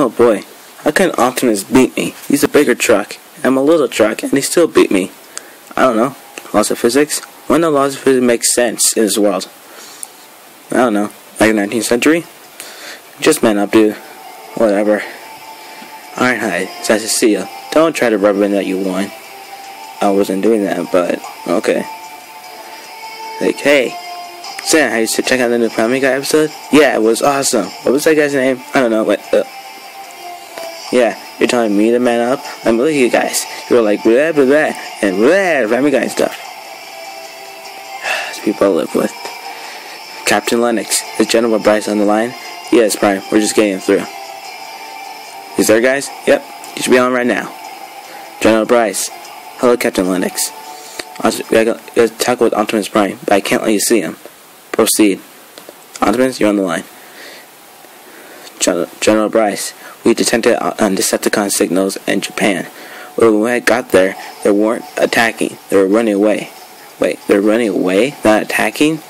Oh boy, how can Optimus beat me? He's a bigger truck. I'm a little truck, and he still beat me. I don't know. Laws of physics? When the laws of physics make sense in this world? I don't know. Like the 19th century? Just man up, dude. Whatever. Ironhide, it's nice to see you. Don't try to rub in that you won. I wasn't doing that, but okay. Like, hey, Sam, how you check out the new Family Guy episode? Yeah, it was awesome. What was that guy's name? I don't know. What? Uh, yeah, you're telling me to man up? I'm with you guys. You were like blah blah blah and blah Family Guy and stuff. people I live with. Captain Lennox, is General Bryce on the line? Yes, Prime. We're just getting through. He's there, guys? Yep. You should be on right now. General Bryce. Hello, Captain Lennox. I gotta talk with Optimus Prime, but I can't let you see him. Proceed. Optimus, you're on the line. General Bryce, we detected uh, Decepticon signals in Japan. When we got there, they weren't attacking. They were running away. Wait, they're running away? Not attacking?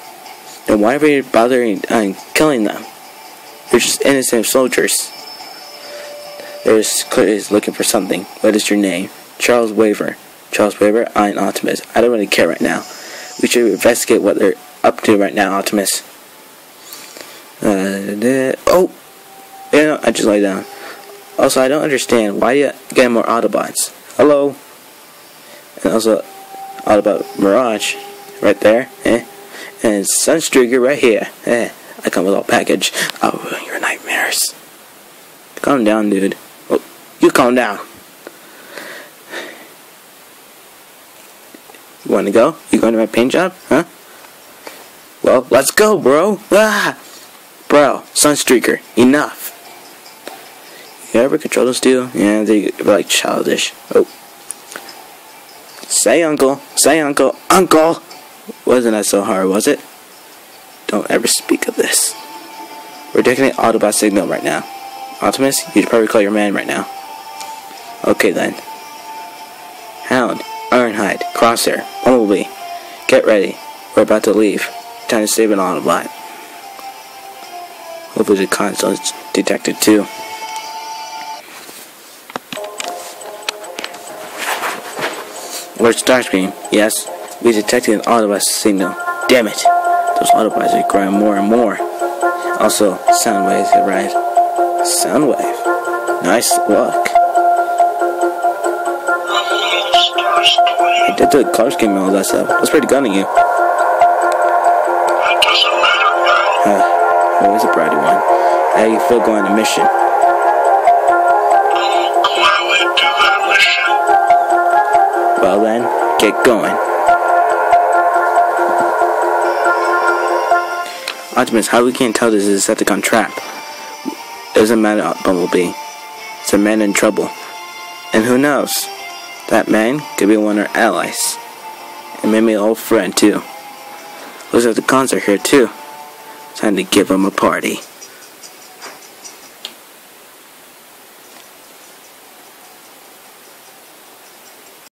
Then why are we bothering uh, killing them? They're just innocent soldiers. They're clearly looking for something. What is your name? Charles Waver. Charles Waver, I'm Optimus. I don't really care right now. We should investigate what they're up to right now, Optimus. Uh, oh! No, I just lay down. Also, I don't understand. Why do you get more Autobots? Hello? And also, Autobot Mirage, right there, eh? And Sunstreaker right here, eh? I come with all package. I'll ruin your nightmares. Calm down, dude. Oh, you calm down. You want to go? You going to my paint job? Huh? Well, let's go, bro. Ah! Bro, Sunstreaker, enough. You ever control those two? Yeah, they're like childish. Oh. Say uncle. Say uncle. Uncle! Wasn't that so hard, was it? Don't ever speak of this. We're taking an Autobot signal right now. Optimus, you should probably call your man right now. Okay then. Hound, Ironhide, Crosshair, Bumblebee. Get ready. We're about to leave. Time to save an Autobot. Hopefully the console's detected too. Where's Starscream? Yes, we detected an Autobot signal. Damn it! Those Autobots are growing more and more. Also, Soundwave's arrived. Soundwave? Nice look. I did the color scheme and all that stuff. That's pretty good of you. It doesn't matter, guy. Uh, always a bratty one. How you feel going on a mission? Get going. Optimus, how we can't tell this is a Decepticon trap? It doesn't matter, Bumblebee. It's a man in trouble. And who knows? That man could be one of our allies. And maybe an old friend, too. Looks like the cons are here, too. Time to give them a party.